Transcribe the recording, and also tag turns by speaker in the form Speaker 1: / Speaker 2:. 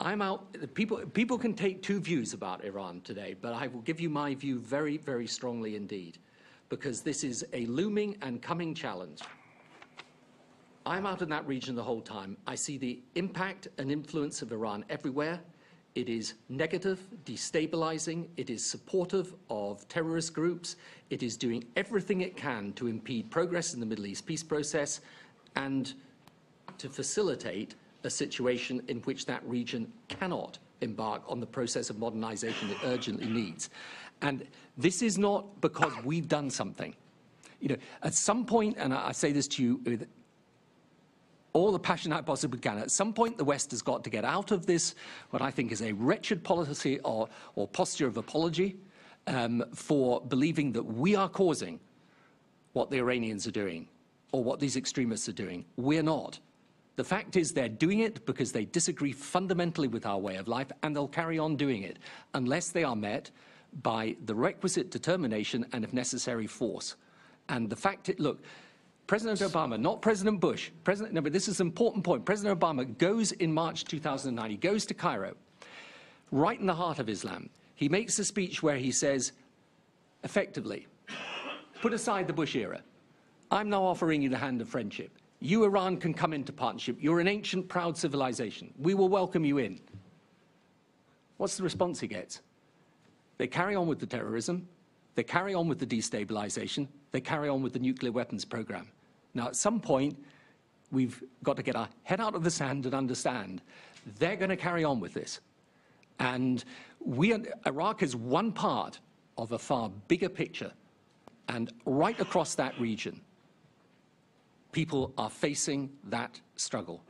Speaker 1: I'm out. People, people can take two views about Iran today, but I will give you my view very, very strongly indeed, because this is a looming and coming challenge. I'm out in that region the whole time. I see the impact and influence of Iran everywhere. It is negative, destabilizing, it is supportive of terrorist groups, it is doing everything it can to impede progress in the Middle East peace process and to facilitate a situation in which that region cannot embark on the process of modernization it urgently needs. And this is not because we've done something. You know, at some point, and I say this to you with all the passion I possibly can, at some point the West has got to get out of this, what I think is a wretched policy or, or posture of apology um, for believing that we are causing what the Iranians are doing or what these extremists are doing. We're not. The fact is they're doing it because they disagree fundamentally with our way of life, and they'll carry on doing it unless they are met by the requisite determination and, if necessary, force. And the fact, it, look, President Obama, not President Bush, President, no, but this is an important point. President Obama goes in March 2009, he goes to Cairo, right in the heart of Islam. He makes a speech where he says, effectively, put aside the Bush era. I'm now offering you the hand of friendship. You, Iran, can come into partnership. You're an ancient, proud civilization. We will welcome you in. What's the response he gets? They carry on with the terrorism. They carry on with the destabilization. They carry on with the nuclear weapons program. Now, at some point, we've got to get our head out of the sand and understand they're going to carry on with this. And we, Iraq is one part of a far bigger picture. And right across that region, people are facing that struggle.